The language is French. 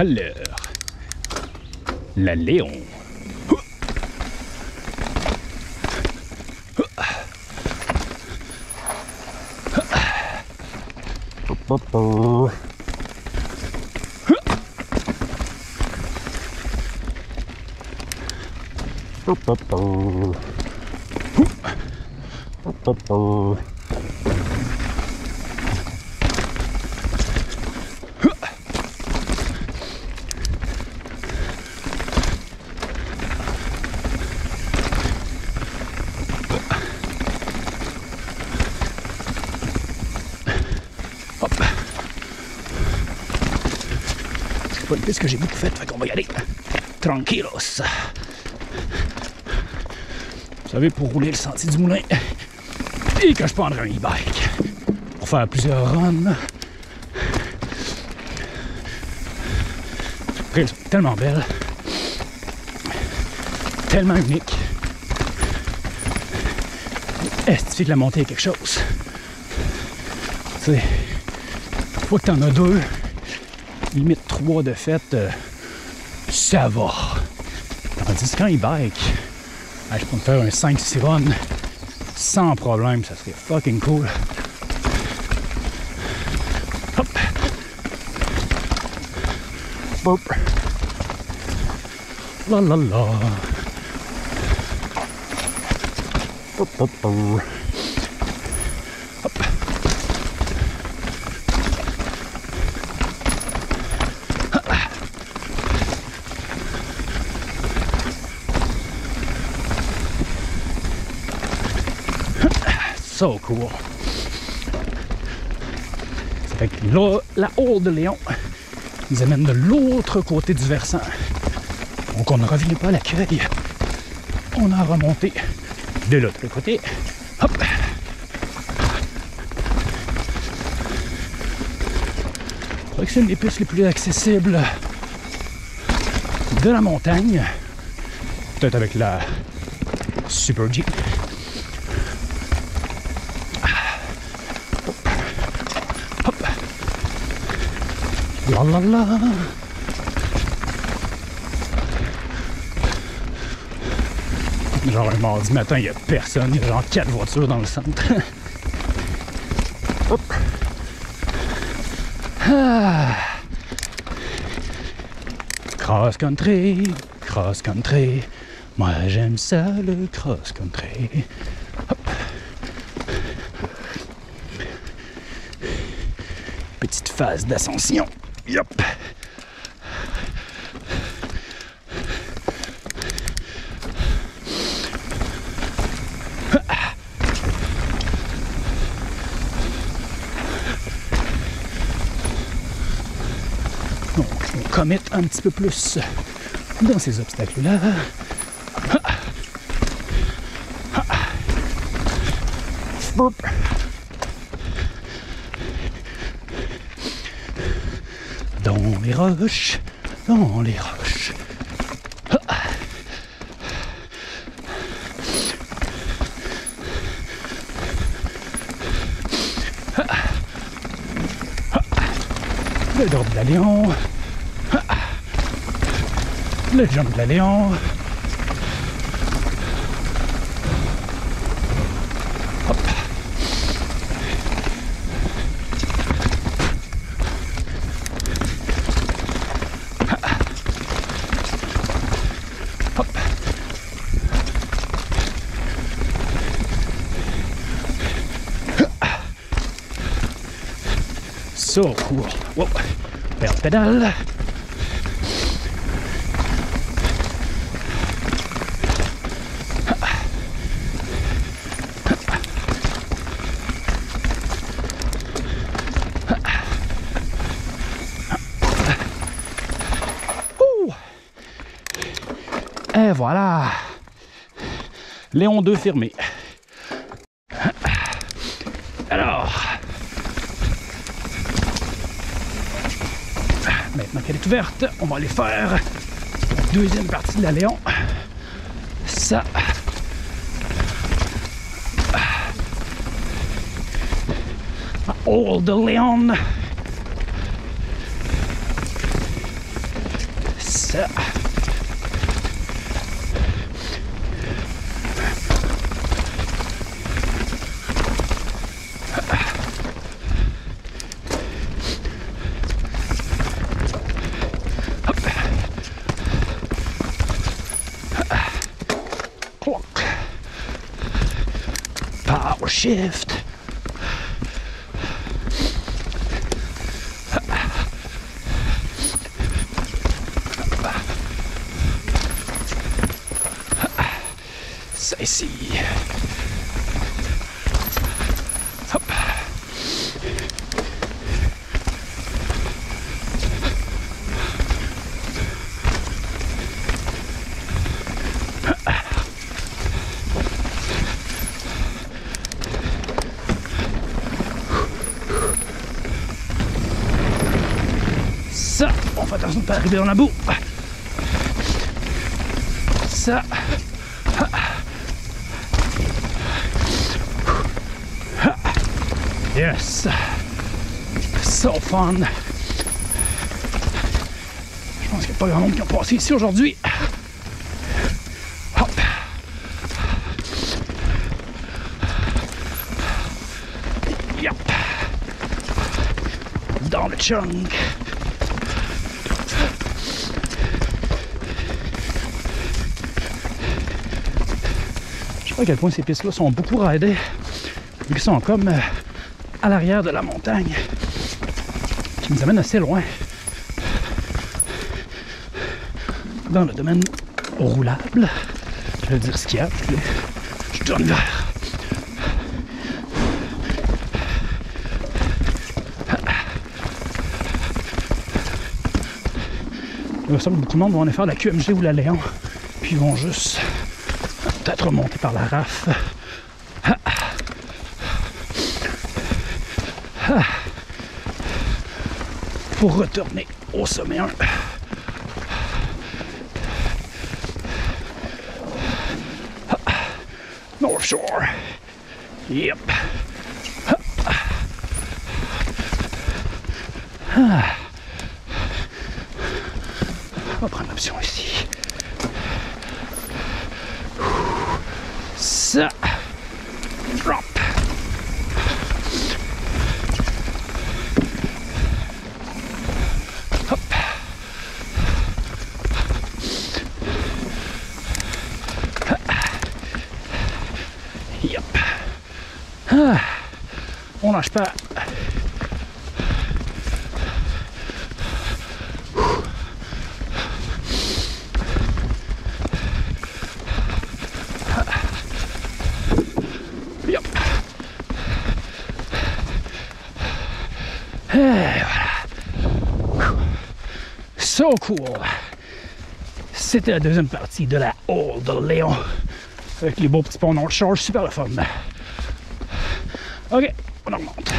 Alors, la Léon. Pas une piste que j'ai beaucoup faite, fait qu'on va y aller. Tranquilos. Vous savez, pour rouler le sentier du moulin, et que je prendrai un e-bike pour faire plusieurs runs. Après, tellement belles, tellement uniques. Est-ce que la montée est quelque chose? Tu sais, une fois que t'en as deux, limite trois de fait, euh, ça va. Tandis qu'un e-bike, ah, je peux me faire un 5-6 runs sans problème, ça serait fucking cool. Hop. Hop. La la la. Hop, hop. Hop. So cool. Ça fait que là, la Haute de Léon nous amène de l'autre côté du versant. Donc on ne revient pas à l'accueil. On a remonté de l'autre côté. Hop! Que c'est une des pistes les plus accessibles de la montagne. Peut-être avec la Super G. La la. Genre un mardi matin, il n'y a personne, il y a genre quatre voitures dans le centre. Hop. Ah. Cross country, cross country. Moi j'aime ça le cross country. Hop. Petite phase d'ascension. Yop. Donc, on commit un petit peu plus dans ces obstacles-là. Boop. Dans les roches, dans les roches. Le drop de la Léon. Le jump de la So cool. Whoa. Belle pédale. Ouh. Et voilà. Léon 2 fermé. Alors. Ouverte, on va aller faire deuxième partie de la Léon. Ça. Old Léon. Ça. Power shift. Ça ici. Hop. Ça, on fait attention de ne pas arriver dans la boue. Ça. Yes. So fun. Je pense qu'il n'y a pas grand monde qui a passé ici aujourd'hui. Yep. Dans le chunk. À quel point ces pistes-là sont beaucoup ridées. Vu qu'ils sont comme euh, à l'arrière de la montagne. Qui nous amène assez loin. Dans le domaine roulable. Je vais dire skiable. Je tourne vers. Il me semble que beaucoup de monde vont aller faire la QMG ou la Léon. Puis ils vont juste peut-être remonter par la RAF. Pour retourner au sommet 1. North Shore. Yep. On va prendre l'option ici. Ça. Drop. Hop. Yep. Ah. On lâche pas. Voilà. So cool. C'était la deuxième partie de la Hall de Léon. Avec les beaux petits ponts non charge, super le fun. Ok, on augmente.